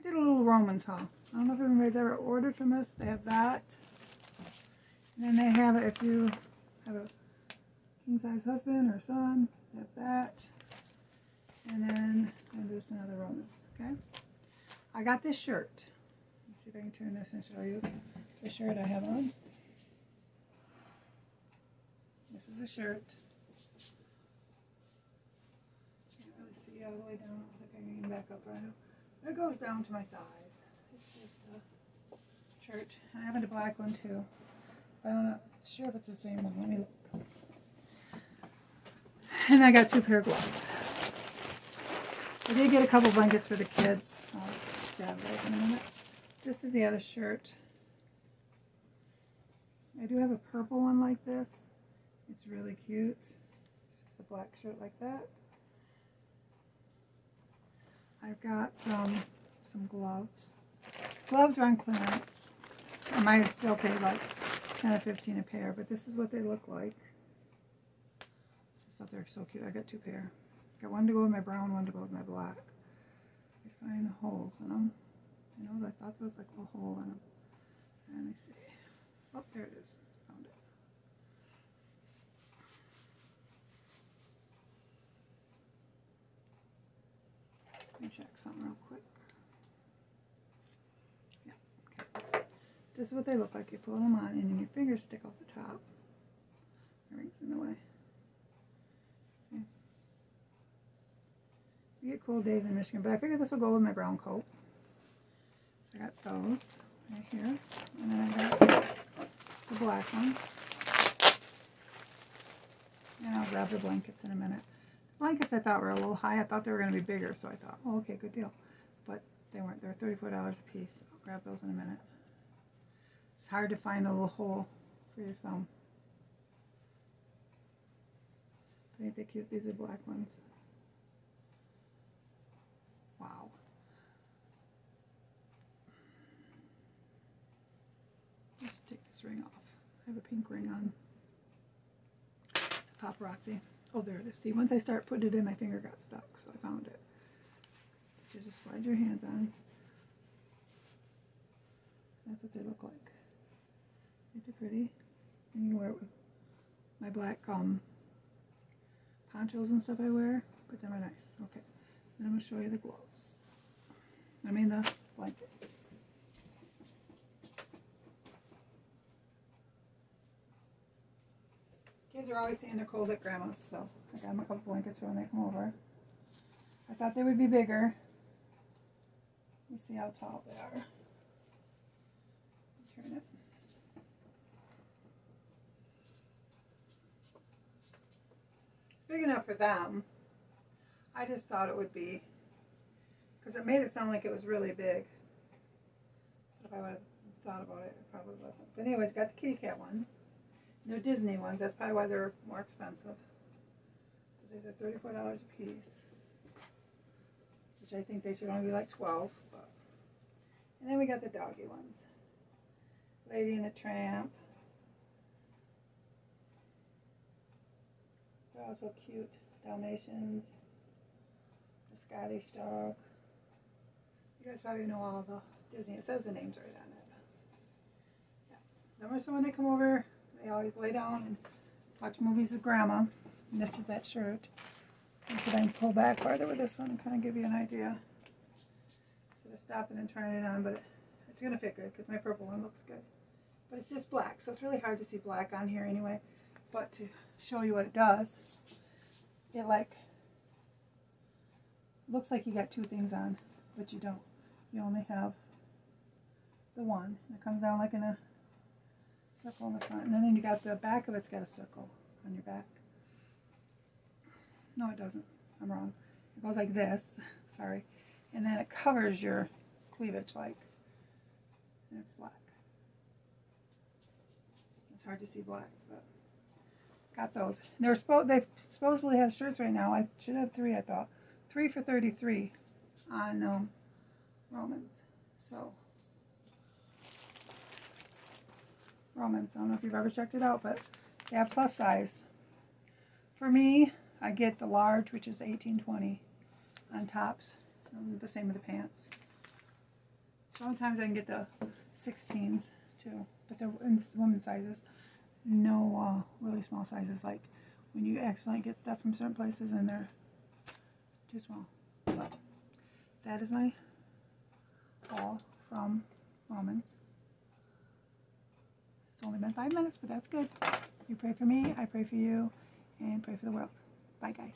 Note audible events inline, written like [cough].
I did a little Roaman's haul. I don't know if anybody's ever ordered from us. They have that. And then they have if you have a king size husband or son. They have that. And then and just another Roaman's. Okay. I got this shirt. Let's see if I can turn this and show you the shirt I have on. This is a shirt. Can't really see all the way down. I think I can back up right now. It goes down to my thighs. It's just a shirt. I have a black one too. But I'm not sure if it's the same one. Let me look. And I got two pair of gloves. I did get a couple blankets for the kids. I'll grab in a minute. This is the other shirt. I do have a purple one like this. It's really cute. It's just a black shirt like that. I've got um, some gloves. Gloves are on clearance. I might have still paid like 10 or 15 a pair, but this is what they look like. I thought they were so cute. I got two pair. Got one to go with my brown, one to go with my black. I find the holes in them. You know, I thought there was like a hole in them. Let me see. Oh, there it is. Found it. Let me check something real quick. Yeah, okay. This is what they look like. You pull them on and then your fingers stick off the top. The ring's in the way. Okay. You get cold days in Michigan, but I figured this will go with my brown coat. So I got those right here. And then I got the black ones. And I'll grab the blankets in a minute. Blankets I thought were a little high. I thought they were going to be bigger, so I thought, oh, okay, good deal. But they weren't. They're $34 a piece. I'll grab those in a minute. It's hard to find a little hole for your thumb. Ain't they cute? These are black ones. Wow. Let's take this ring off. I have a pink ring on. It's a paparazzi. Oh, there it is. See, once I start putting it in, my finger got stuck, so I found it. You just slide your hands on. That's what they look like. Ain't they pretty? And you can wear it with my black um, ponchos and stuff I wear, but them are nice. Okay, then I'm going to show you the gloves. I mean the blankets. Kids are always saying they're cold at grandma's, so I got them a couple blankets for when they come over. I thought they would be bigger. Me see how tall they are. Turn it. It's big enough for them. I just thought it would be, because it made it sound like it was really big. But if I would have thought about it, it probably wasn't. But anyways, got the kitty cat one. They're Disney ones. That's probably why they're more expensive. So these are thirty-four dollars a piece, which I think they should only be like twelve. But and then we got the doggy ones. Lady and the Tramp. They're also cute. Dalmatians. The Scottish dog. You guys probably know all the Disney. It says the names right on it. Yeah. Remember so when they come over, they always lay down and watch movies with Grandma. And this is that shirt. So I can pull back farther with this one and kind of give you an idea. Instead of stopping and trying it on, but it's going to fit good because my purple one looks good. But it's just black, so it's really hard to see black on here anyway. But to show you what it does, it like, looks like you got two things on, but you don't. You only have the one. It comes down like in a circle in the front. And then you got the back of it's got a circle on your back. No, it doesn't. I'm wrong. It goes like this. [laughs] Sorry. And then it covers your cleavage like. And it's black. It's hard to see black, but got those. They're supposed they supposedly have shirts right now. I should have three, I thought. Three for 33 on um, Roaman's. So Roaman's. I don't know if you've ever checked it out, but they have plus size. For me, I get the large, which is 1820 on tops. the same with the pants. Sometimes I can get the 16s too, but they're in women's sizes. No uh, really small sizes, like when you accidentally get stuff from certain places and they're too small. But that is my haul from Roaman's. Only been five minutes, but that's good. You pray for me, I pray for you, and pray for the world. Bye, guys.